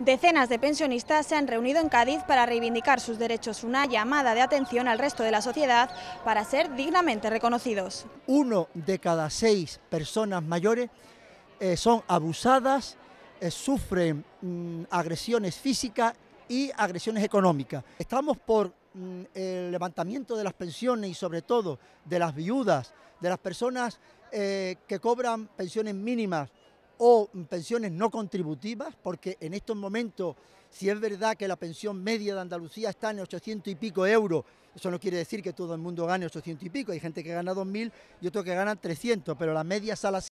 Decenas de pensionistas se han reunido en Cádiz para reivindicar sus derechos, una llamada de atención al resto de la sociedad para ser dignamente reconocidos. Uno de cada seis personas mayores eh, son abusadas, eh, sufren mm, agresiones físicas y agresiones económicas. Estamos por mm, el levantamiento de las pensiones y sobre todo de las viudas, de las personas eh, que cobran pensiones mínimas o pensiones no contributivas, porque en estos momentos, si es verdad que la pensión media de Andalucía está en 800 y pico euros, eso no quiere decir que todo el mundo gane 800 y pico, hay gente que gana 2.000 y otros que ganan 300, pero la media sale así.